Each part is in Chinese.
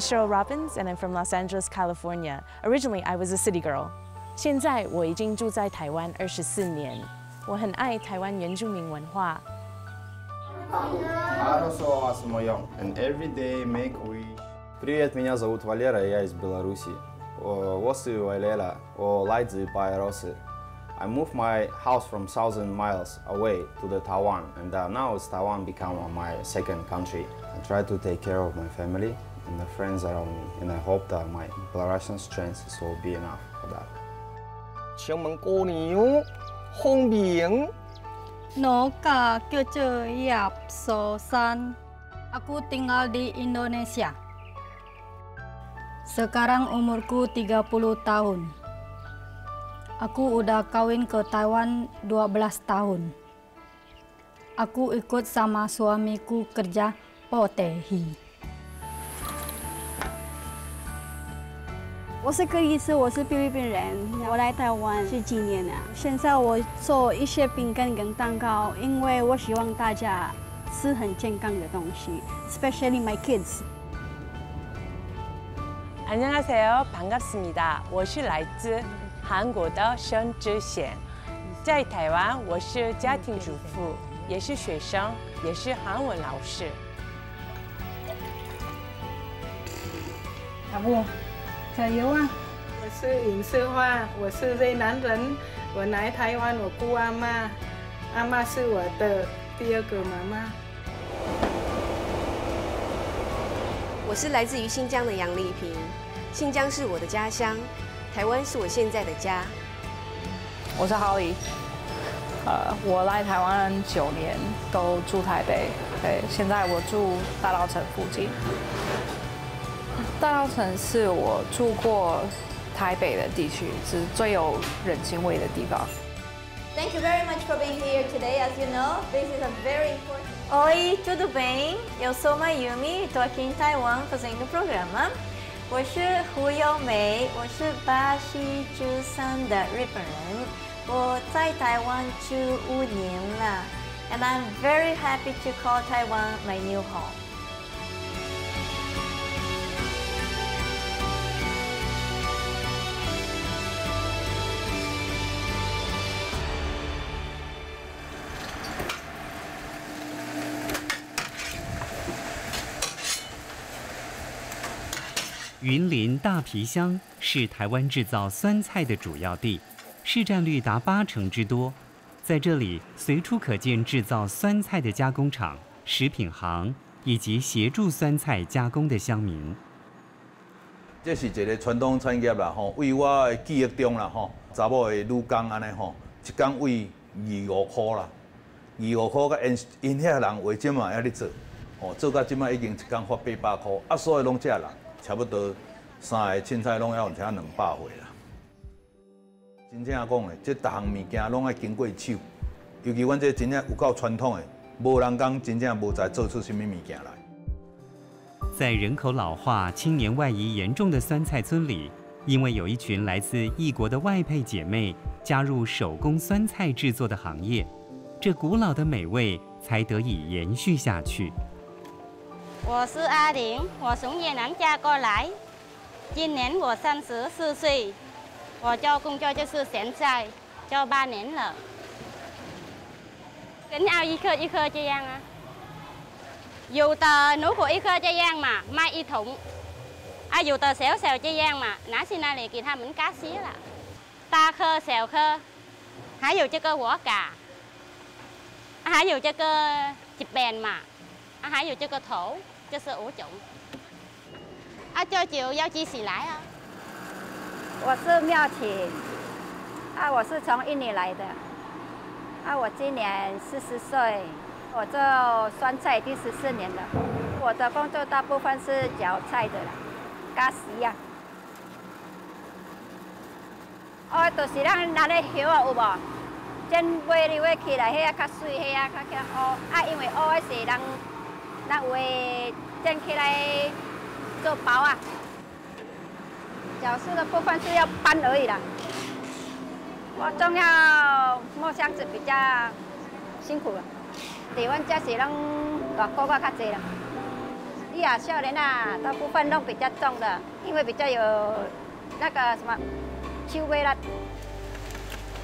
My name is Cheryl Robbins, and I'm from Los Angeles, California. Originally, I was a city girl. 现在我已经住在台湾二十四年。我很爱台湾原住民文化。And every day make wish. Привет, меня зовут Валера, я из Беларуси. 我是 Валера, 我来自白俄罗斯。I moved my house from thousand miles away to the Taiwan, and uh, now Taiwan become my second country. I try to take care of my family and the friends around me, and I hope that my Belarusian strengths will be enough for that. Chào mừng cô níu, hôn biển. Nó cả kêu chơi yap so san. Aku tinggal di Indonesia. Sekarang umurku 30 tahun. Aku udah kawin ke Taiwan 12 tahun. Aku ikut sama suamiku kerja potehi. 我是克里斯，我是菲律宾人，我来台湾十几年了。现在我做一些饼干跟蛋糕，因为我希望大家吃很健康的东西，especially my kids。 안녕하세요. 반갑습니다. 我是来自韩国的申智贤，在台湾我是家庭主妇，也是学生，也是韩文老师。阿布。 加油啊！我是尹世花，我是越南人，我来台湾，我姑阿妈，阿妈是我的第二个妈妈。我是来自于新疆的杨丽萍，新疆是我的家乡，台湾是我现在的家。我是哈利，呃，我来台湾九年，都住台北，对，现在我住大稻城附近。大稻城是我住过台北的地区，是最有人情味的地方。Thank you very much for being here today. As you know, this is a very important. Oi, tudo bem? Eu sou Mayumi, estou aqui em Taiwan fazendo o programa. 我是胡优美，我是巴西出生的日本人，我在台湾住五年了，and I'm very happy to call Taiwan my new home. 云林大皮乡是台湾制造酸菜的主要地，市占率达八成之多。在这里，随处可见制造酸菜的加工厂、食品行以及协助酸菜加工的乡民。这是一个传统产业啦，吼，为我的记忆中啦，吼，查某的女工安尼吼，一工为二五块啦，二五块，甲因因遐人为即嘛还咧做，吼，做到即嘛已经一工发八百块，啊，所有拢这人。差不多三个凊彩拢要用两百岁啦。真正讲的，这逐项物件拢爱经过手，尤其阮这真正有够传统的，无人讲真正无在做出什么物件来。在人口老化、青年外移严重的酸菜村里，因为有一群来自异国的外配姐妹加入手工酸菜制作的行业，这古老的美味才得以延续下去。我是阿玲，我从越南嫁过来，今年我三十四岁，我做工作就是现在做八年了，跟熬一颗一颗这样啊，有的如果一颗这样嘛，卖一桶，啊有的小小这样嘛，拿去那里给他们加息了，大颗小颗，还有这个火嘎，还有这个几边嘛，啊还有这就是五种。啊，舅舅要几时来啊？我是妙琴，啊，我是从印尼来的，啊，我今年四十岁，我做酸菜第十四年了。我的工作大部分是搅菜的啦，加时呀。哦，就是咱拿咧叶啊，有无？剪尾里尾起来，迄啊较水，迄啊较较乌。啊，因为乌的是人。那会站起来做包啊，小事的部分是要搬而已啦。我重要木箱子比较辛苦了，台湾这是拢大锅个较济啦。利亚少年啊，大部分都比较重的，因为比较有那个什么秋味啦。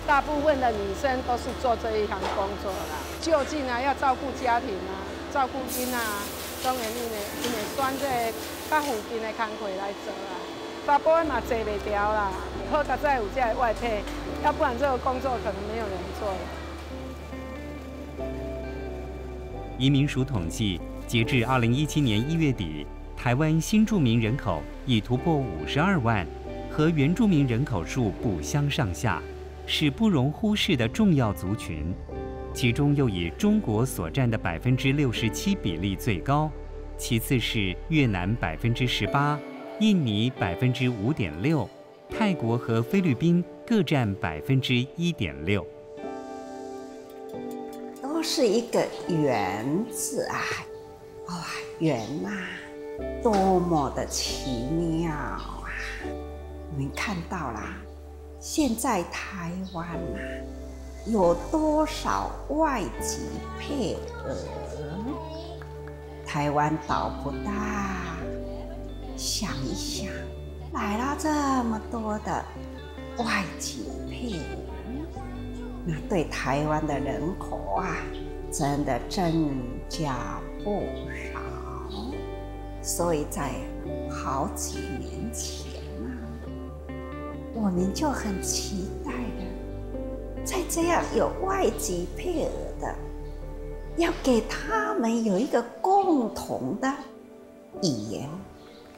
大部分的女生都是做这一行工作啦，就近啊要照顾家庭啊，照顾囡啊，当然因为因为选这较附近的工课来做啊。查甫嘛坐袂掉啦，好在再有这外配，要不然这个工作可能没有人做了。移民署统计，截至二零一七年一月底，台湾新住民人口已突破五十二万，和原住民人口数不相上下。是不容忽视的重要族群，其中又以中国所占的百分之六十七比例最高，其次是越南百分之十八，印尼百分之五点六，泰国和菲律宾各占百分之一点六。都是一个“圆”字啊，哇，圆呐，多么的奇妙啊！我们看到啦。现在台湾呐，有多少外籍配偶？台湾岛不大，想一想，来了这么多的外籍配偶，那对台湾的人口啊，真的增加不少。所以在好几年前。我们就很期待，在这样有外籍配额的，要给他们有一个共同的语言，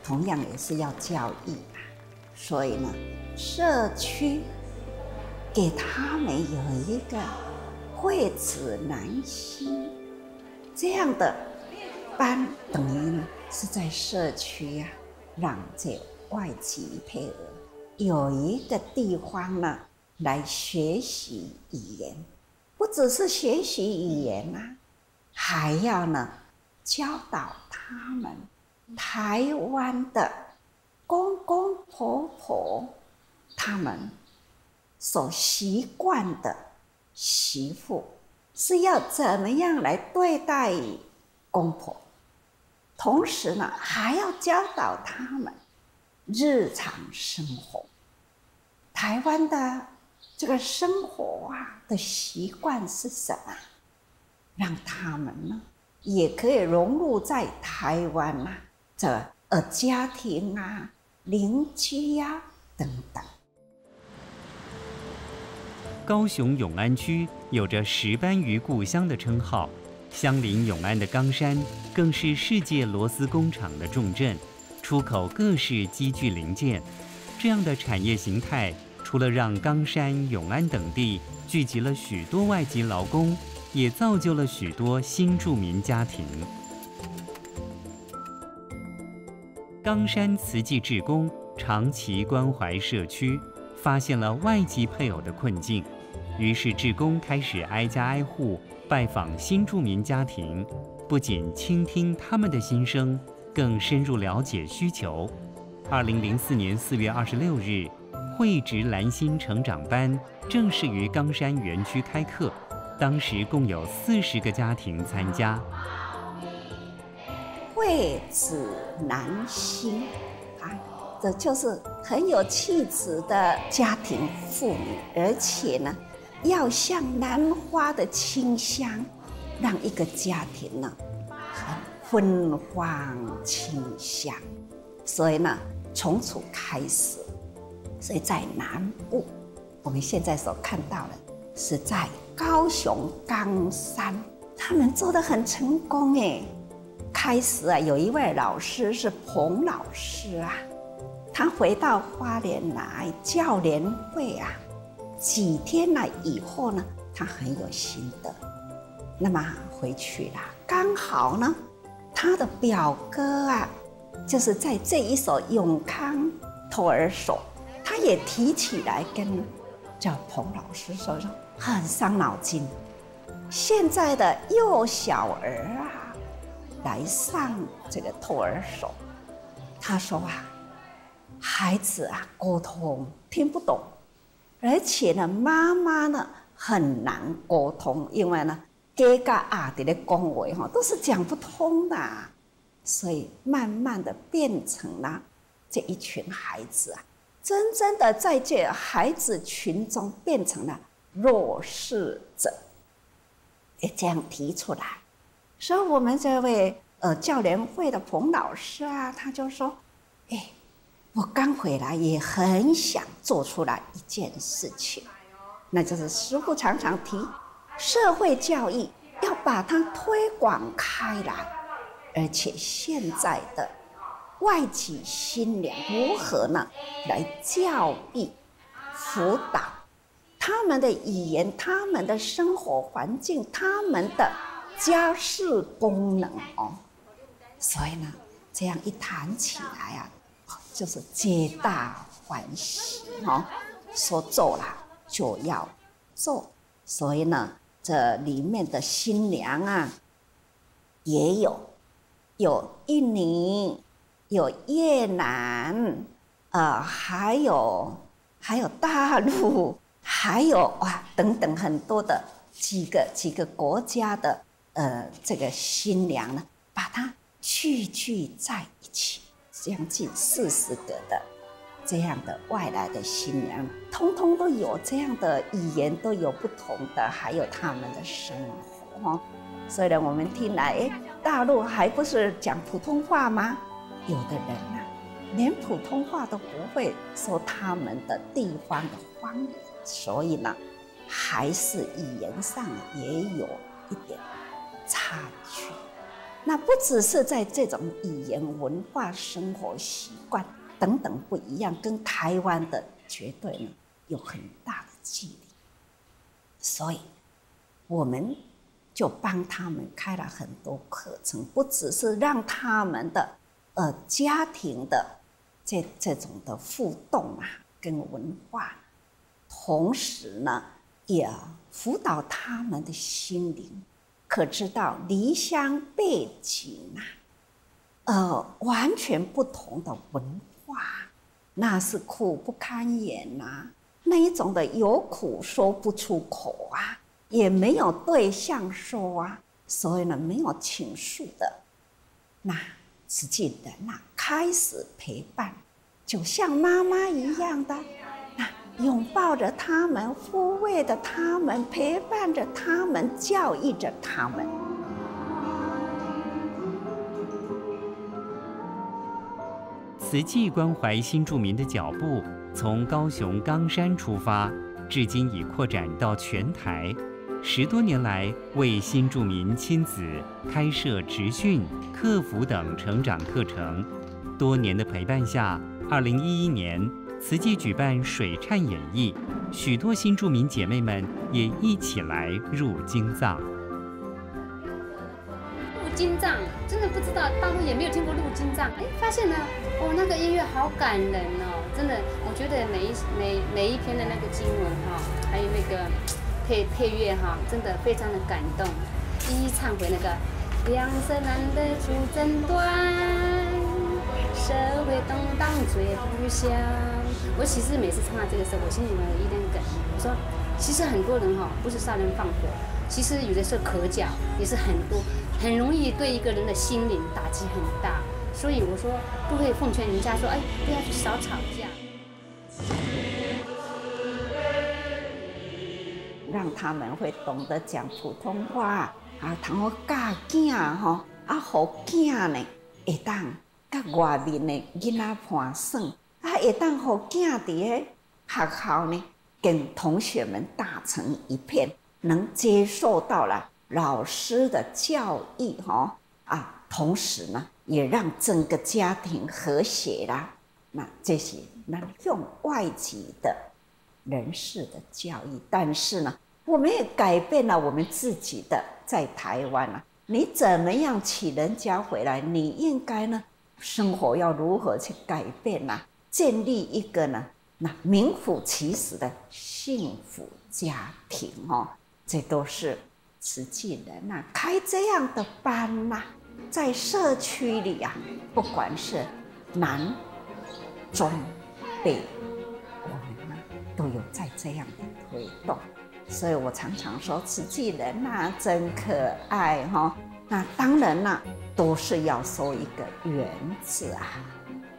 同样也是要教育啊。所以呢，社区给他们有一个惠子南溪这样的班，等于呢是在社区呀，让这外籍配额。有一个地方呢，来学习语言，不只是学习语言啊，还要呢教导他们台湾的公公婆婆他们所习惯的媳妇是要怎么样来对待公婆，同时呢还要教导他们日常生活。台湾的这个生活啊的习惯是什么？让他们呢也可以融入在台湾啊，这呃家庭啊、邻居呀等等。高雄永安区有着“石斑鱼故乡”的称号，相邻永安的冈山更是世界螺丝工厂的重镇，出口各式机具零件。这样的产业形态。除了让冈山、永安等地聚集了许多外籍劳工，也造就了许多新住民家庭。冈山慈济志工长期关怀社区，发现了外籍配偶的困境，于是志工开始挨家挨户拜访新住民家庭，不仅倾听他们的心声，更深入了解需求。二零零四年四月二十六日。慧植蓝心成长班正式于冈山园区开课，当时共有四十个家庭参加。惠子兰心啊，这就是很有气质的家庭妇女，而且呢，要像兰花的清香，让一个家庭呢很芬芳清香。所以呢，从此开始。所以在南部，我们现在所看到的，是在高雄冈山，他们做的很成功哎。开始啊，有一位老师是彭老师啊，他回到花莲来教联会啊，几天了以后呢，他很有心得，那么回去了，刚好呢，他的表哥啊，就是在这一所永康托儿所。他也提起来跟叫彭老师说说，很伤脑筋。现在的幼小儿啊，来上这个托儿所，他说啊，孩子啊沟通听不懂，而且呢，妈妈呢很难沟通，因为呢，哥哥啊的的恭维哈都是讲不通的，所以慢慢的变成了这一群孩子啊，真正的在这孩子群中变成了弱势者，也这样提出来。所以我们这位呃教联会的彭老师啊，他就说：“哎，我刚回来也很想做出来一件事情，那就是师傅常常提社会教育要把它推广开来。”而且现在的外籍新娘如何呢？来教育、辅导他们的语言、他们的生活环境、他们的家事功能哦。所以呢，这样一谈起来啊，就是皆大欢喜哦。说做了就要做，所以呢，这里面的新娘啊，也有。有印尼，有越南，呃，还有还有大陆，还有哇等等很多的几个几个国家的呃这个新娘呢，把它聚聚在一起，将近四十个的这样的外来的新娘，通通都有这样的语言，都有不同的，还有他们的生活哦。所以呢，我们听来，哎，大陆还不是讲普通话吗？有的人呢，连普通话都不会说他们的地方的方言，所以呢，还是语言上也有一点差距。那不只是在这种语言、文化、生活习惯等等不一样，跟台湾的绝对呢有很大的距离。所以，我们。就帮他们开了很多课程，不只是让他们的呃家庭的这这种的互动啊，跟文化，同时呢，也辅导他们的心灵。可知道离乡背景啊，呃，完全不同的文化，那是苦不堪言呐，那一种的有苦说不出口啊。也没有对象说啊，所以呢，没有倾诉的。那实际的那，开始陪伴，就像妈妈一样的，啊，拥抱着他们，抚慰着他们，陪伴着他们，教育着他们。慈济关怀新住民的脚步，从高雄冈山出发，至今已扩展到全台。十多年来，为新住民亲子开设职训、客服等成长课程。多年的陪伴下，二零一一年，慈济举办水忏演绎，许多新住民姐妹们也一起来入经藏。入经藏，真的不知道，大陆也没有听过入经藏。哎，发现呢，哦，那个音乐好感人哦，真的，我觉得每一每每一篇的那个经文哈，还有那个。配配乐哈，真的非常的感动。一一唱回那个两色难得出争端，社会动荡最不香。我其实每次唱到这个时候，我心里面有一点梗。我说，其实很多人哈，不是杀人放火，其实有的时候口角也是很多，很容易对一个人的心灵打击很大。所以我说，不会奉劝人家说，哎，不要去少吵架。让他们会懂得讲普通话啊，然后教囝吼，啊，好囝呢，会当甲外面的囡仔盘算，啊，会当好囝伫个学校呢，跟同学们打成一片，能接受到了老师的教育吼，啊，同时呢，也让整个家庭和谐啦。那这些能用外籍的。人事的教育，但是呢，我们也改变了我们自己的在台湾啊。你怎么样娶人家回来？你应该呢，生活要如何去改变呢？建立一个呢，那名副其实的幸福家庭哦。这都是慈济人呐，开这样的班呐，在社区里啊，不管是南、中、北。都有在这样的推动，所以我常常说，慈济人呐真可爱哈，那当然啦，都是要说一个缘字啊，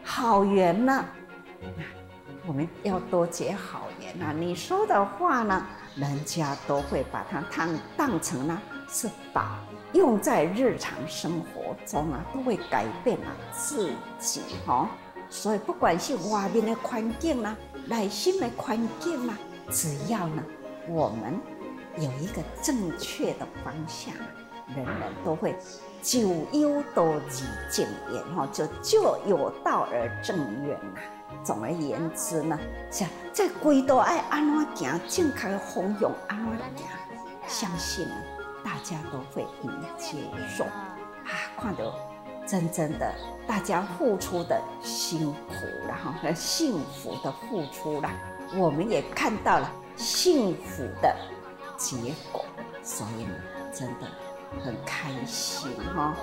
好缘呢，我们要多结好缘啊。你说的话呢，人家都会把它当当成呢是宝，用在日常生活中啊，都会改变了自己哈。所以不管是外面的环境啦，内心的环境啦，只要呢，我们有一个正确的方向，人人都会久忧多吉正缘哈，就就有道而正远呐。总而言之呢，像在轨道爱安怎行，正确的方向安怎行，相信大家都会能接受啊，看到真正的大家付出的辛苦，然后和幸福的付出了，我们也看到了幸福的结果，所以呢，真的很开心哈。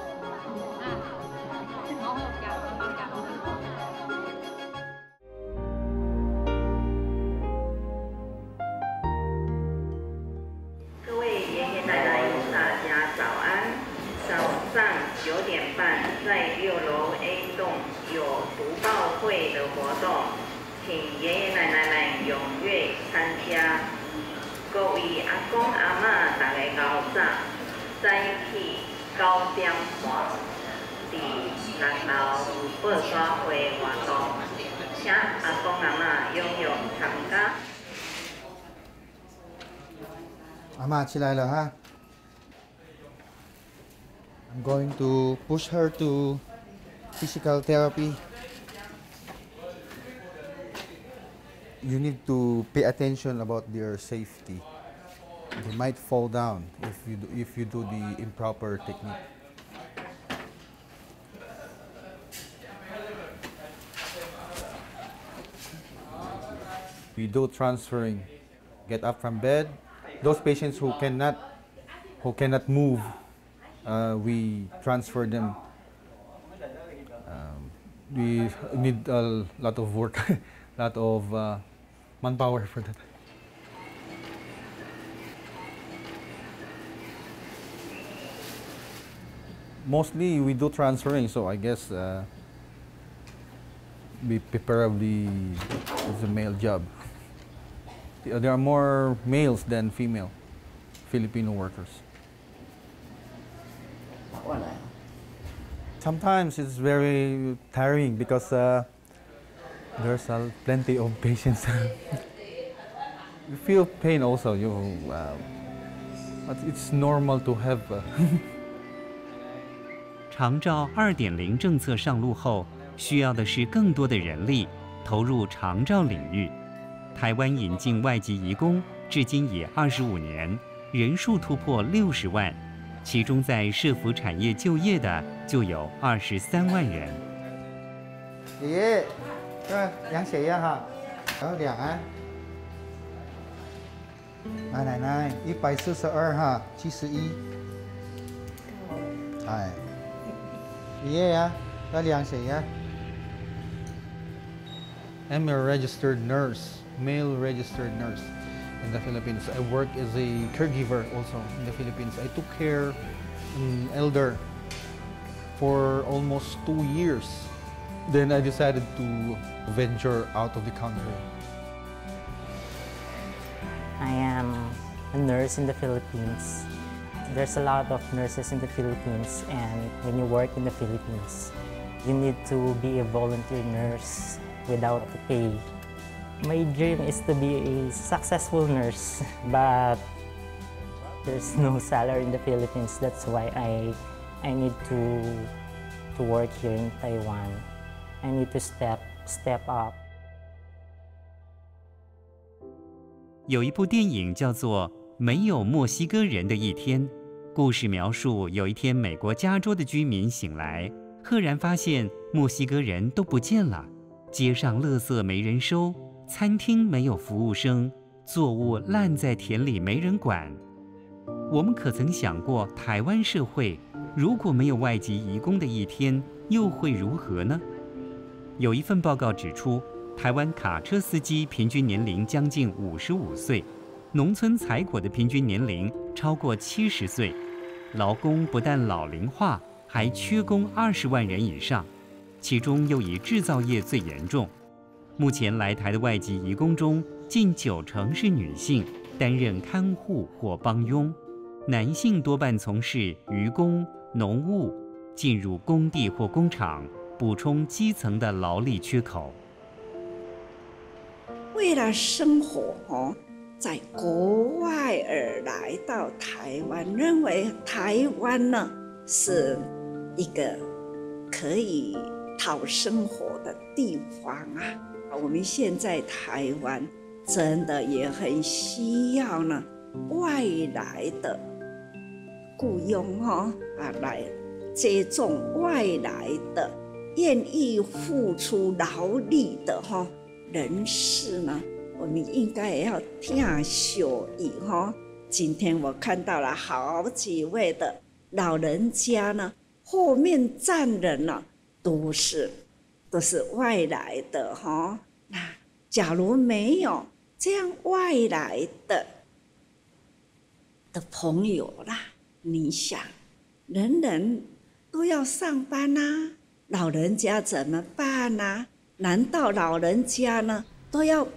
Hamachi ha? I'm going to push her to physical therapy. You need to pay attention about their safety. They might fall down if you do, if you do the improper technique. We do transferring. Get up from bed, those patients who cannot who cannot move, uh, we transfer them. Um, we need a lot of work, lot of uh, manpower for that. Mostly we do transferring, so I guess uh, we preferably it's a male job. There are more males than female Filipino workers. Sometimes it's very tiring because uh, there's uh, plenty of patients. you feel pain also, you, uh, but it's normal to have. Uh, 长照二点零政策上路后，需要的是更多的人力投入长照领域。 台湾引进外籍移工至今已二十五年，人数突破六十万，其中在社服产业就业的就有二十三万人。爷爷，这量血压哈，然后量啊。啊，奶奶，一百四十二哈，七十一。哎，爷爷呀，要量血压。I'm a registered nurse, male registered nurse in the Philippines. I work as a caregiver also in the Philippines. I took care an elder for almost two years. Then I decided to venture out of the country. I am a nurse in the Philippines. There's a lot of nurses in the Philippines and when you work in the Philippines, you need to be a volunteer nurse without pay. My dream is to be a successful nurse, but there's no salary in the Philippines. That's why I, I need to, to work here in Taiwan. I need to step, step up. 有一部电影叫做《没有墨西哥人的一天》，故事描述有一天美国加州的居民醒来，赫然发现墨西哥人都不见了，街上垃圾没人收，餐厅没有服务生，作物烂在田里没人管。我们可曾想过，台湾社会如果没有外籍移工的一天，又会如何呢？有一份报告指出。台湾卡车司机平均年龄将近五十五岁，农村采果的平均年龄超过七十岁。劳工不但老龄化，还缺工二十万人以上，其中又以制造业最严重。目前来台的外籍移工中，近九成是女性，担任看护或帮佣；男性多半从事渔工、农务，进入工地或工厂，补充基层的劳力缺口。为了生活，在国外而来到台湾，认为台湾呢是一个可以讨生活的地方啊。我们现在台湾真的也很需要呢外来的雇佣哈啊，来接种外来的愿意付出劳力的哈。人士呢，我们应该也要听学以哈。今天我看到了好几位的老人家呢，后面站的呢都是都是外来的哈。那假如没有这样外来的的朋友啦，你想，人人都要上班呐，老人家怎么办呢？难道老人家呢都要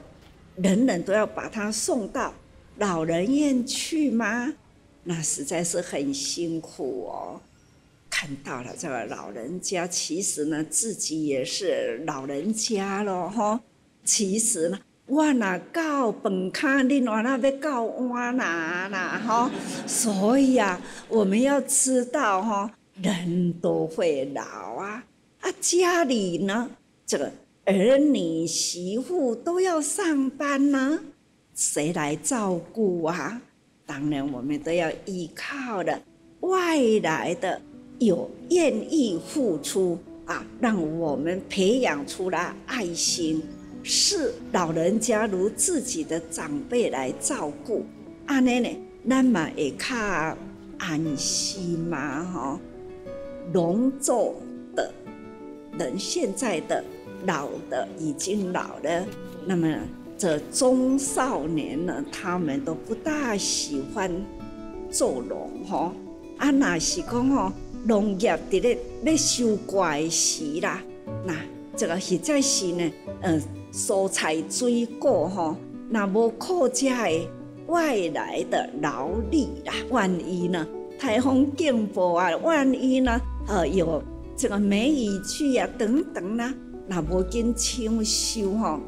人人都要把他送到老人院去吗？那实在是很辛苦哦。看到了这个老人家，其实呢自己也是老人家了哈。其实呢，我那到本卡，你话那边到我哪啦哈？所以啊，我们要知道哈，人都会老啊啊，家里呢这个。儿女媳妇都要上班呢，谁来照顾啊？当然，我们都要依靠的外来的有愿意付出啊，让我们培养出来爱心，视老人家如自己的长辈来照顾，安尼呢，那么也较安心嘛哈。农作的人现在的。老的已经老了，那么这中少年呢，他们都不大喜欢做农吼。啊，那是讲吼，农业伫咧咧收怪时啦，那这个实在是呢，嗯，蔬菜水果吼，那无靠这的外来的劳力啦，万一呢台风警报啊，万一呢呃有这个梅雨季啊等等啦。那无紧抢收吼，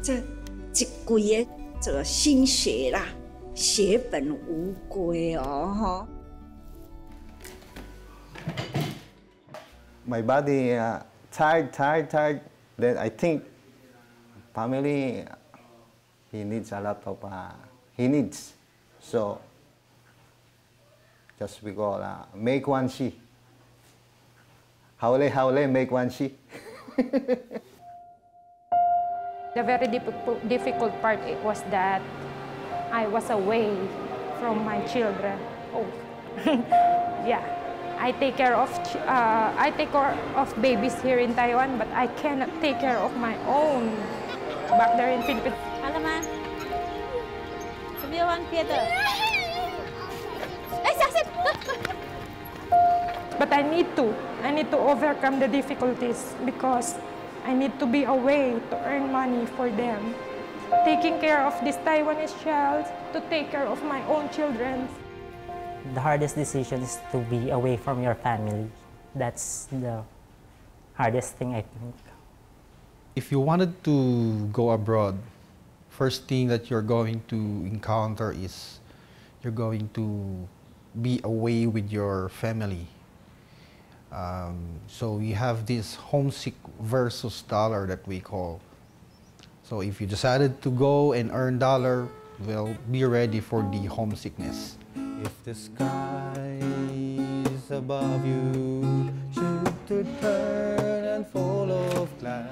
这一贵的这个心血啦，血本无归哦吼。My body uh, tired, tired, tired. Then I think family he needs a lot of uh, he needs. So just we go uh, make one see. Howle howle make one see. the very difficult part it was that I was away from my children. Oh, yeah. I take care of uh, I take care of babies here in Taiwan, but I cannot take care of my own back there in Philippines. Alaman, one theater. But I need to. I need to overcome the difficulties because I need to be a way to earn money for them. Taking care of this Taiwanese child, to take care of my own children. The hardest decision is to be away from your family. That's the hardest thing, I think. If you wanted to go abroad, first thing that you're going to encounter is you're going to be away with your family um, so you have this homesick versus dollar that we call. So if you decided to go and earn dollar, well, be ready for the homesickness. If the sky is above you, should to turn and fall of clouds.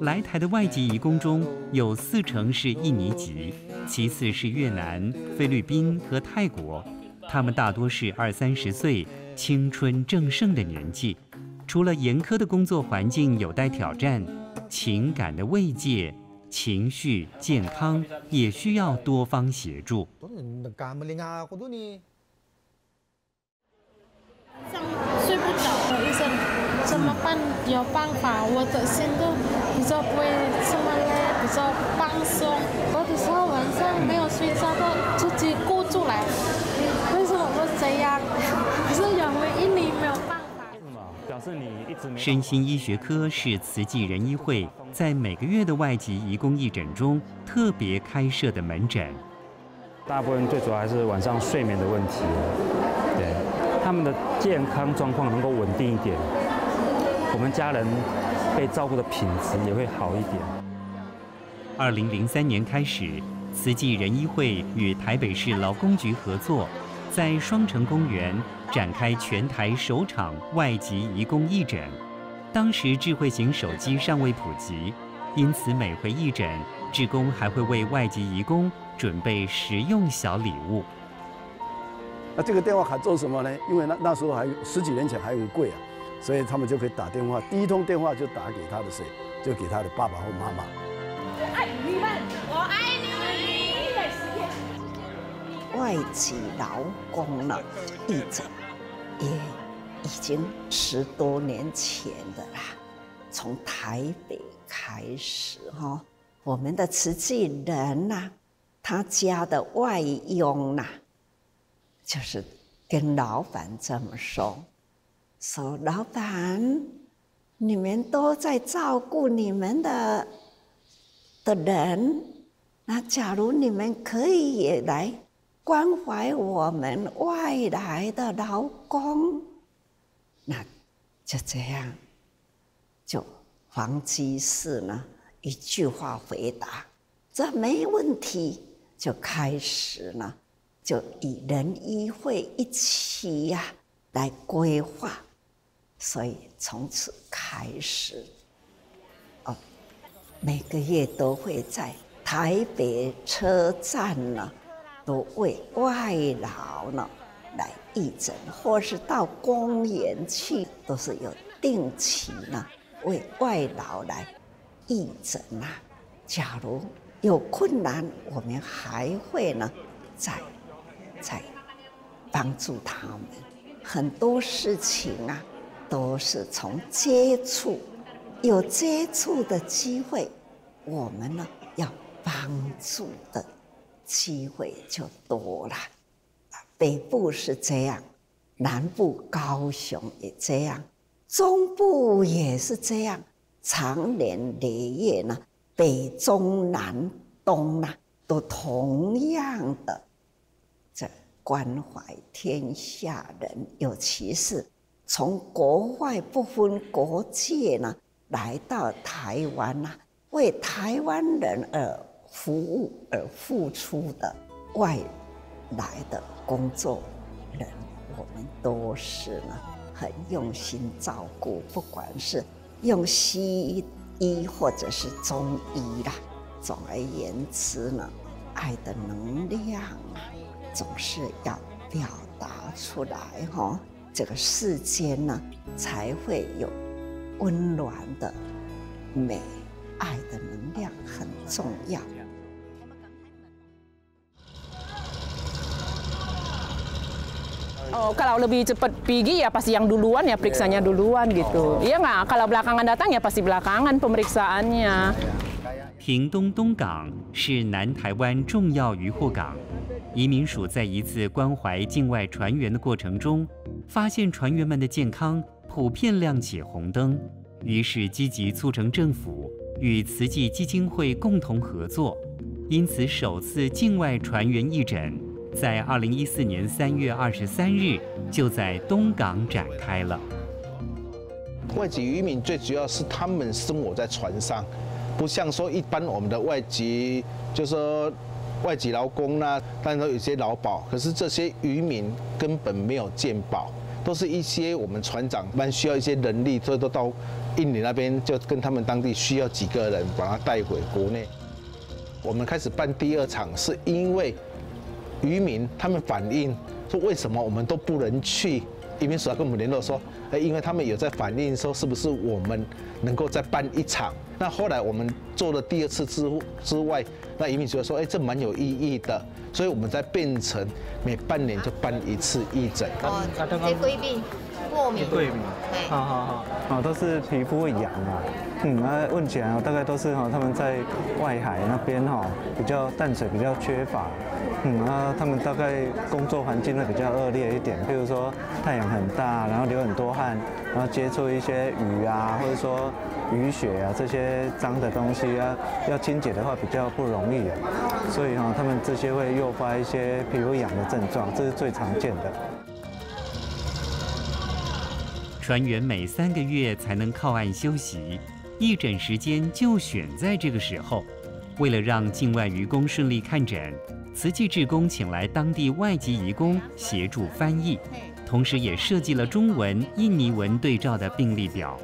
来台的外籍移工中有四成是印尼籍，其次是越南、菲律宾和泰国，他们大多是二三十岁。青春正盛的年纪，除了严苛的工作环境有待挑战，情感的慰藉、情绪健康也需要多方协助。上睡不着，医生怎么办？有办法，我的心都比较不会这么累，比较放松。有的时候晚上没有睡觉，都自己哭出来。为什么会这样？可是有回应你没有办法。表示你一直没。身心医学科是慈济仁医会在每个月的外籍移工义诊中特别开设的门诊。大部分最主要还是晚上睡眠的问题，对，他们的健康状况能够稳定一点，我们家人被照顾的品质也会好一点。二零零三年开始，慈济仁医会与台北市劳工局合作，在双城公园展开全台首场外籍移工义诊。当时智慧型手机尚未普及，因此每回义诊，志工还会为外籍移工。准备实用小礼物。那这个电话卡做什么呢？因为那那时候还十几年前还很贵啊，所以他们就可以打电话。第一通电话就打给他的谁？就给他的爸爸或妈妈。我爱你们，我爱你。外籍劳工了，一整也已经十多年前的啦。从台北开始哈，我们的慈济人呐。他家的外佣呐，就是跟老板这么说：“说老板，你们都在照顾你们的的人，那假如你们可以也来关怀我们外来的劳工，那就这样，就黄居士呢一句话回答：这没问题。”就开始呢，就以人医会一起呀来规划，所以从此开始，哦，每个月都会在台北车站呢，都为外劳呢来义诊，或是到公园去，都是有定期呢为外劳来义诊呐。假如有困难，我们还会呢，在在帮助他们。很多事情啊，都是从接触，有接触的机会，我们呢要帮助的机会就多了。北部是这样，南部高雄也这样，中部也是这样，长年累月呢。北中南东呐，都同样的在关怀天下人，尤其是从国外不分国界呢，来到台湾呢，为台湾人而服务而付出的外来的工作人，我们都是呢很用心照顾，不管是用西医。或者是中医啦，总而言之呢，爱的能量啊，总是要表达出来哈，这个世间呢才会有温暖的美，爱的能量很重要。Oh, kalau lebih cepat pergi ya pasti yang duluan ya periksanya duluan gitu. Iya nggak? Kalau belakangan datang ya pasti belakangan pemeriksaannya. 屏东东港是南台湾重要渔货港，移民署在一次关怀境外船员的过程中，发现船员们的健康普遍亮起红灯，于是积极促成政府与慈济基金会共同合作，因此首次境外船员义诊。在二零一四年三月二十三日，就在东港展开了。外籍渔民最主要是他们生活在船上，不像说一般我们的外籍，就说外籍劳工啦，当然都有些劳保，可是这些渔民根本没有健保，都是一些我们船长蛮需要一些人力，所以都到印尼那边就跟他们当地需要几个人把他带回国内。我们开始办第二场，是因为。渔民他们反映说：“为什么我们都不能去？”移民署跟我们联络说：“哎，因为他们有在反映说，是不是我们能够再办一场？”那后来我们做了第二次之之外，那移民署说：“哎，这蛮有意义的。”所以我们在变成每半年就办一次义诊。哦，这贵宾，过敏。过敏。好好好，哦，都是皮肤会痒啊。嗯，那，问起来哦，大概都是哈，他们在外海那边哈，比较淡水比较缺乏。嗯，啊，他们大概工作环境会比较恶劣一点，比如说太阳很大，然后流很多汗，然后接触一些鱼啊，或者说鱼血啊这些脏的东西啊，要清洁的话比较不容易。所以哈，他们这些会诱发一些皮肤痒的症状，这是最常见的。船员每三个月才能靠岸休息，义诊时间就选在这个时候。为了让境外渔工顺利看诊，慈济志工请来当地外籍义工协助翻译同时也设计了中文印尼文对照的病例表。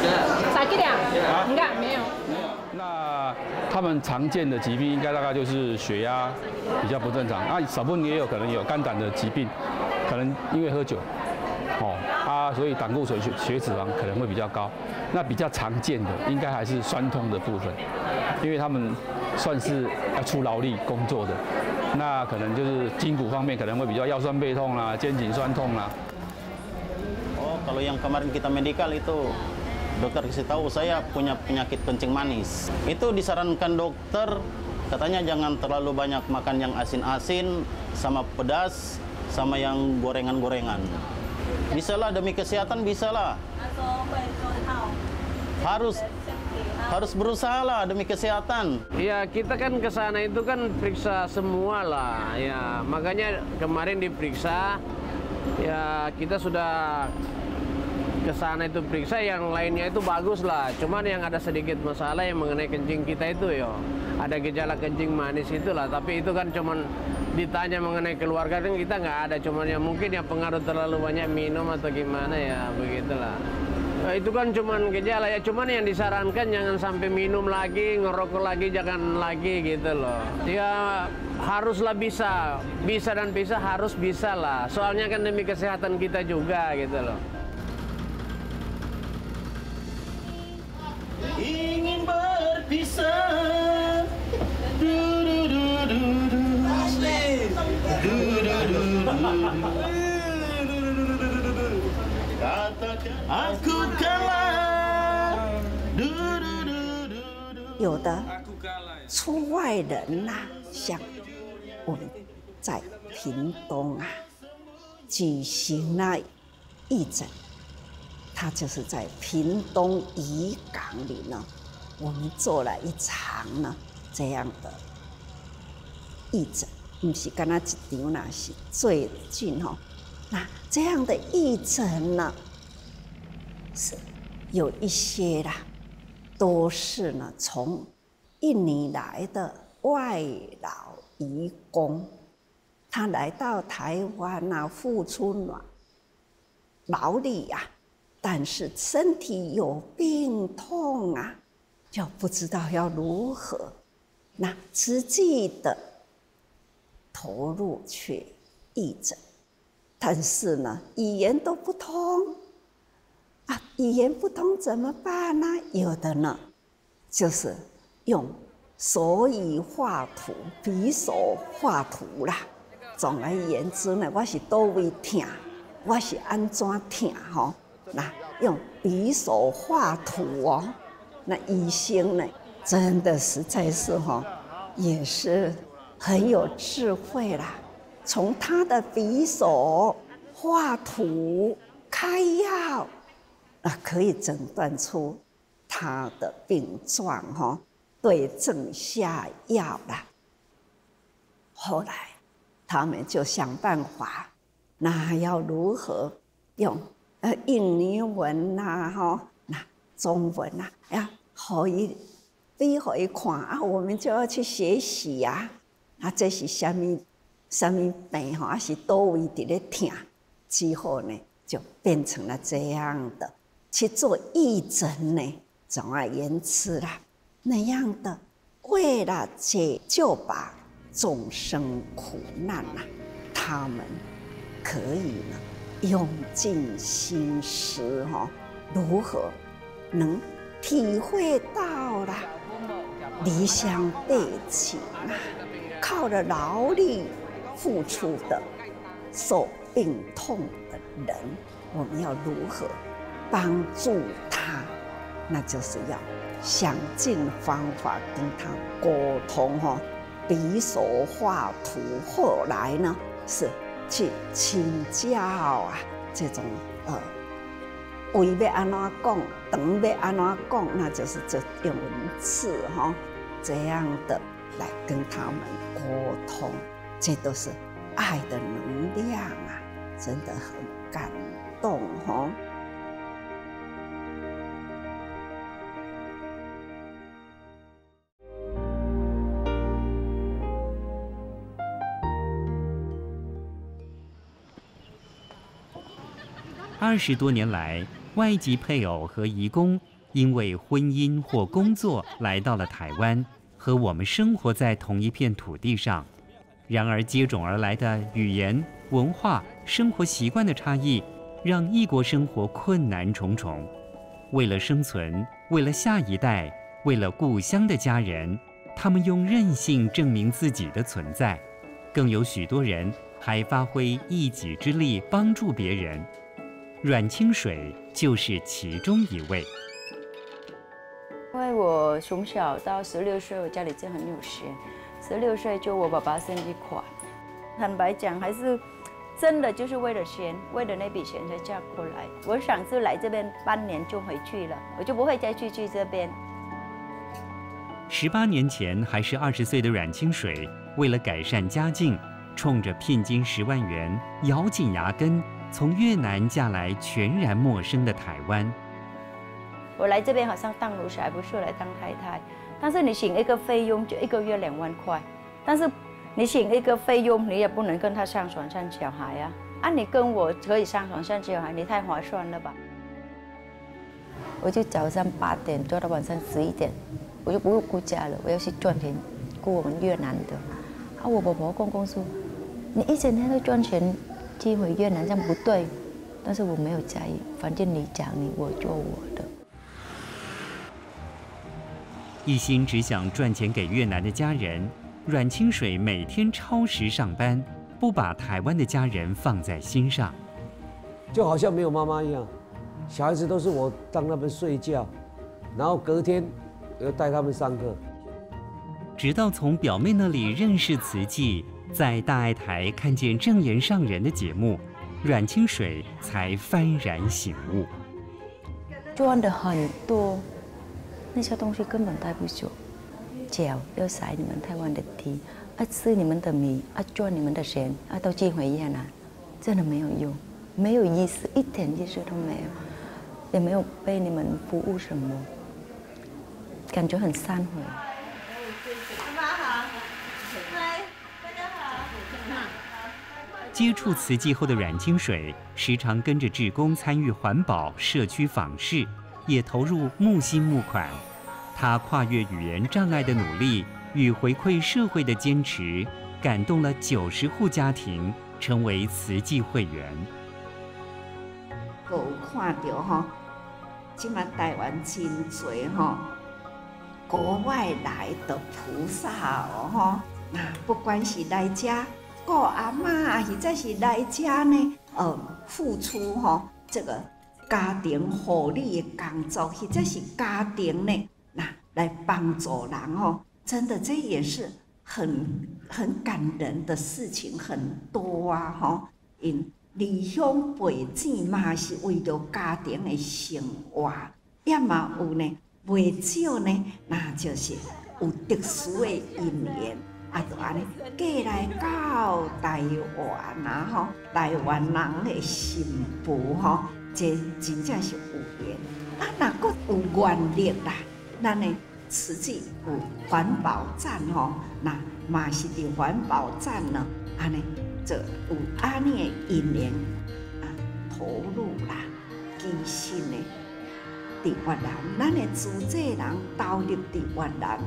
Ya? Enggak, 没有。那他们常见的疾病应该大概就是血压比较不正常，啊，少部分也有可能有肝胆的疾病，可能因为喝酒，哦啊，所以胆固醇、血血脂肪可能会比较高。那比较常见的应该还是酸痛的部分，因为他们算是要出劳力工作的，那可能就是筋骨方面可能会比较腰酸背痛啦、肩颈酸痛啦。Oh, kalau yang kemarin kita medical itu dokter kasih tahu saya punya penyakit kencing manis. Itu disarankan dokter katanya jangan terlalu banyak makan yang asin-asin sama pedas sama yang gorengan-gorengan. Bisalah demi kesehatan bisalah. Harus harus berusaha lah demi kesehatan. Ya kita kan ke sana itu kan periksa semua lah ya makanya kemarin diperiksa ya kita sudah ke sana itu periksa yang lainnya itu bagus lah. Cuman yang ada sedikit masalah yang mengenai kencing kita itu yo. Ada gejala kencing manis itulah tapi itu kan cuman ditanya mengenai keluarga kan kita nggak ada. Cuman ya mungkin ya pengaruh terlalu banyak minum atau gimana ya begitulah Nah, itu kan cuman gejala ya, cuman yang disarankan jangan sampai minum lagi, ngerokok lagi, jangan lagi gitu loh. Ya haruslah bisa, bisa dan bisa harus bisa lah. Soalnya kan demi kesehatan kita juga gitu loh. 有的出外人呐、像我们在屏东啊举行了义诊，他就是在屏东渔港里呢，我们做了一场呢这样的义诊，不是跟他一场那，是最近哦。那这样的义诊呢，是有一些啦，都是呢从印尼来的外劳移工，他来到台湾啊，付出劳劳力呀、但是身体有病痛啊，就不知道要如何，那实际的投入去义诊，但是呢，语言都不通啊，语言不通怎么办呢？有的呢，就是用手语画图、比手画图啦。总而言之呢，我是多位听，我是安怎听吼？那用匕首画图哦，那医生呢，真的实在是哈、也是很有智慧啦。从他的匕首画图开药，啊，可以诊断出他的病状哈、对症下药啦。后来他们就想办法，那要如何用呃印尼文呐、哈，那中文呐、要可以比给伊看啊，我们就要去学习呀、啊。这是什么什么病哈？还是多位伫咧听？之后呢，就变成了这样的去做义诊呢。总而言之啦，那样的为了解救把众生苦难呐，他们可以呢用尽心思哈，如何能体会到了离乡背井啊，靠着劳力付出的受病痛的人，我们要如何帮助他？那就是要想尽方法跟他沟通哈，比手画图。后来呢，是去请教啊，这种呃，为要安怎讲，等要安怎讲，那就是这用文字哈，这样的来跟他们沟通，这都是爱的能量啊，真的很感动哈。二十多年来，外籍配偶和移工因为婚姻或工作来到了台湾，和我们生活在同一片土地上。然而，接踵而来的语言、文化、生活习惯的差异，让异国生活困难重重。为了生存，为了下一代，为了故乡的家人，他们用韧性证明自己的存在。更有许多人还发挥一己之力帮助别人。阮清水就是其中一位。因为我从小到十六岁，我家里就很有钱。十六岁就我爸爸生意垮，坦白讲，还是真的就是为了钱，为了那笔钱才嫁过来。我想是来这边半年就回去了，我就不会再去去这边。十八年前还是二十岁的阮清水，为了改善家境，冲着聘金十万元，咬紧牙根。从越南嫁来全然陌生的台湾，我来这边好像当奴才，不是来当太太。但是你请一个费用就一个月两万块，但是你请一个费用，你也不能跟他上床生小孩啊！啊，你跟我可以上床生小孩，你太划算了吧？我就早上八点做到晚上十一点，我就不用顾家了，我要去赚钱雇我们越南的。啊，我婆婆公公说，你一整天都赚钱。寄回越南这样不对，但是我没有在意，反正你讲你，我做我的。一心只想赚钱给越南的家人，阮清水每天超时上班，不把台湾的家人放在心上，就好像没有妈妈一样，小孩子都是我让他们睡觉，然后隔天要带他们上课。直到从表妹那里认识慈济。在大爱台看见正言上人的节目，阮清水才幡然醒悟。赚的很多，那些东西根本带不走。脚要踩你们台湾的地，啊吃你们的米，啊赚你们的钱，啊都寄回越南，真的没有用，没有意思，一点意思都没有，也没有被你们服务什么，感觉很忏悔。接触慈济后的阮清水，时常跟着志工参与环保、社区访视，也投入募心募款。他跨越语言障碍的努力与回馈社会的坚持，感动了九十户家庭，成为慈济会员。有看到哈，今嘛台湾真多哈，国外来的菩萨哦哈，那不管是来家。过阿妈，或者是来家呢，呃，付出吼这个家庭护理的工作，或者是家庭呢，那来帮助人吼，真的这也是很很感人的事情，很多啊吼。因离乡背井嘛，是为了家庭的生活，也嘛有呢，未少呢，那就是有特殊的因缘。啊，就安尼过来到台湾啊，吼，台湾人的幸福吼，这真正是有缘。啊，若阁有愿力啦，咱的实际有环保站吼，那嘛是伫环保站呢，安尼就有安尼的因缘啊，投入啦，基心的伫越南，咱的自济人投入伫越南，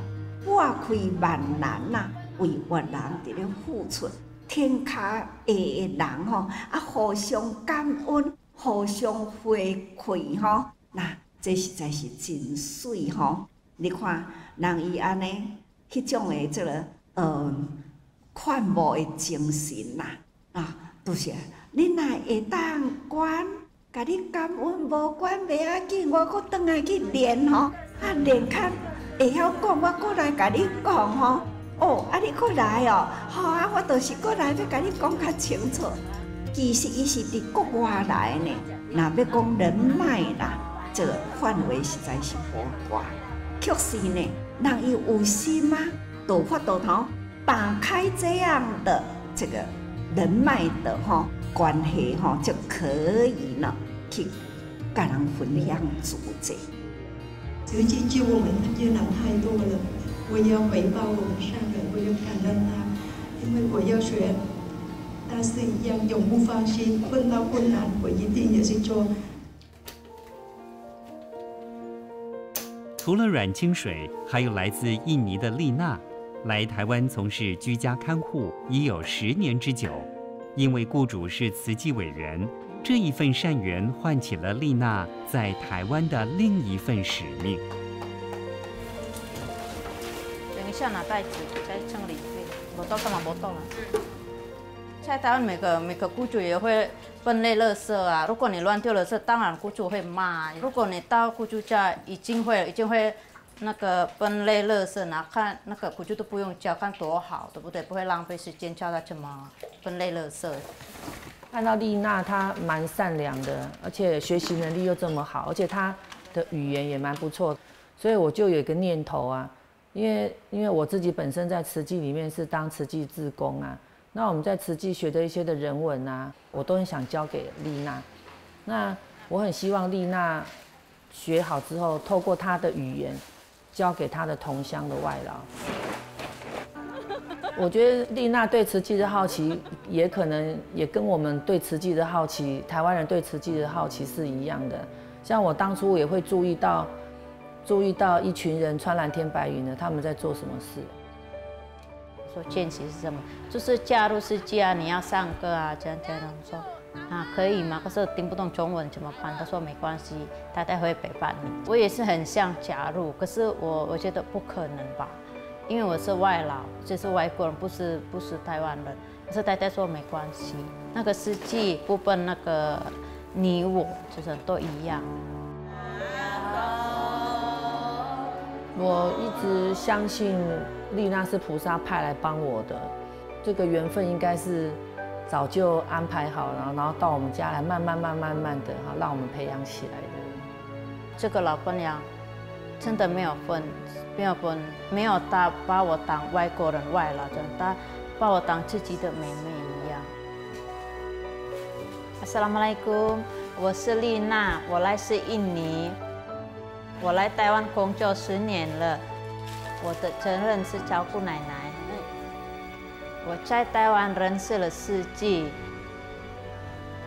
拨开万难呐。为越人伫咧付出，天下的人吼啊，互相感恩，互相回馈吼，那这实在是真水吼。你看人伊安尼，迄种诶即个呃款募诶精神呐，啊，都是你若会当管，甲你感恩无管袂要紧，我搁倒来去练吼，啊练较会晓讲，我过来甲你讲吼。哦，啊你过来哦，好啊，我就是过来要甲你讲较清楚。其实伊是伫国外来呢，若要讲人脉啦，这个范围实在是无大。确实呢，人伊有心啊，有法度头打开这样的这个人脉的哈关系哈，就可以呢去跟人分享主这。尤其就我们越南太多了，我要回报我们上人，我要感恩他，因为我要学大师一样永不放弃，碰到困难我一定也是做。除了阮清水，还有来自印尼的丽娜，来台湾从事居家看护已有十年之久。因为雇主是慈济委员，这一份善缘唤起了丽娜在台湾的另一份使命。下拿袋子再称理费，我到干嘛？我到了。在台湾每个每个雇主也会。分类垃圾啊！如果你乱丢垃圾，当然雇主会骂。如果你到雇主家，已经会已经会那个分类垃圾，然后看那个雇主都不用教，看多好，对不对？不会浪费时间教他怎么分类垃圾。看到丽娜，她蛮善良的，而且学习能力又这么好，而且她的语言也蛮不错，所以我就有一个念头啊，因为因为我自己本身在慈济里面是当慈济志工啊。那我们在慈济学的一些的人文啊，我都很想教给丽娜。那我很希望丽娜学好之后，透过她的语言，教给她的同乡的外劳。我觉得丽娜对慈济的好奇，也可能也跟我们对慈济的好奇，台湾人对慈济的好奇是一样的。像我当初也会注意到，注意到一群人穿蓝天白云的，他们在做什么事。说见习是什么？就是加入世界啊，你要上课啊，这样这样。他说啊，可以吗？可是听不懂中文怎么办？他说没关系，太太会陪伴你。我也是很想加入，可是我我觉得不可能吧，因为我是外劳，就是外国人，不是不是台湾人。可是太太说没关系，那个世界不分那个你我，就是都一样。我一直相信丽娜是菩萨派来帮我的，这个缘分应该是早就安排好了，然后到我们家来慢慢慢慢慢的哈，让我们培养起来的。这个老婆娘真的没有分，没有分，没有当把我当外国人外劳，真的把我当自己的妹妹一样。阿萨拉玛拉伊古我是丽娜，我来自印尼。我来台湾工作十年了，我的责任是照顾奶奶。我在台湾认识了四季，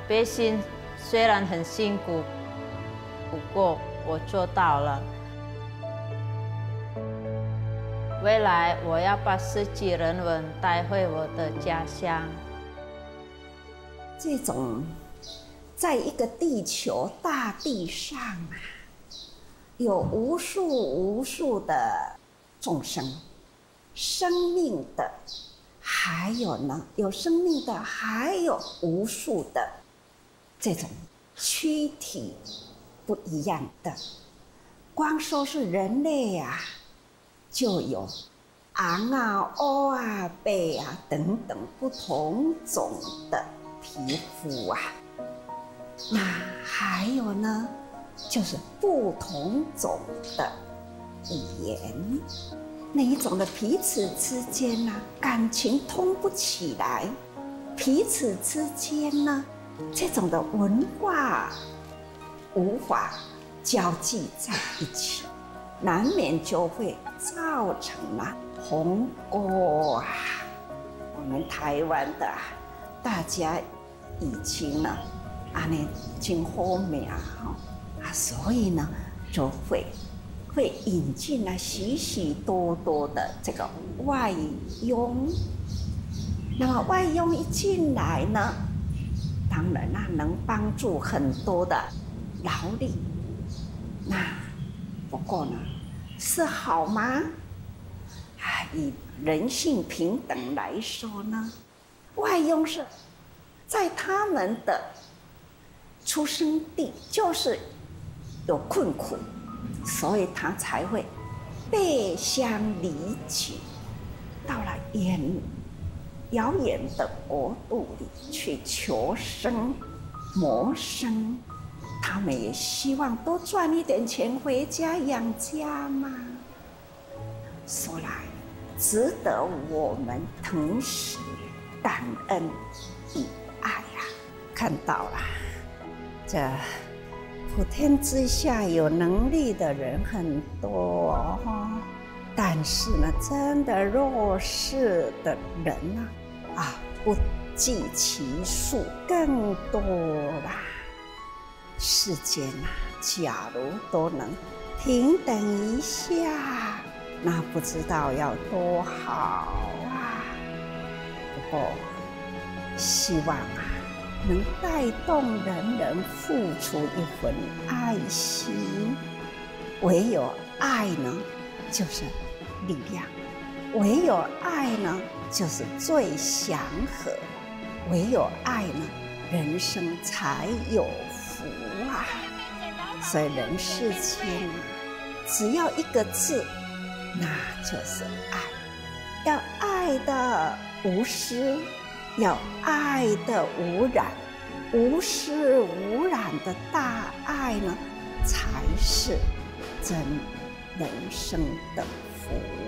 背心虽然很辛苦，不过我做到了。未来我要把四季人文带回我的家乡。这种，在一个地球大地上啊。有无数无数的众生，生命的，还有呢，有生命的，还有无数的这种躯体不一样的。光说是人类呀，就有昂啊、哦啊、白啊等等不同种的皮肤啊。那还有呢？就是不同种的语言，那一种的彼此之间呢，感情通不起来；彼此之间呢，这种的文化无法交际在一起，难免就会造成了鸿沟啊。我们台湾的大家已经呢，安尼真好命啊！所以呢，就会会引进来许许多多的这个外佣。那么外佣一进来呢，当然那能帮助很多的劳力。那不过呢，是好吗？啊，以人性平等来说呢，外佣是在他们的出生地就是有困苦。所以他才会背乡离井，到了远遥远的国度里去求生谋生。他们也希望多赚一点钱回家养家嘛。说来值得我们疼惜、感恩、以爱呀！看到了这。普天之下有能力的人很多哈，但是呢，真的弱势的人呢，啊，不计其数，更多啦。世间呐，假如都能平等一下，那不知道要多好啊！不过，希望啊。能带动人人付出一份爱心，唯有爱呢，就是力量；唯有爱呢，就是最祥和；唯有爱呢，人生才有福啊！所以人世间，只要一个字，那就是爱，要爱的无私。要爱的无染，无私无染的大爱呢，才是真人生的福。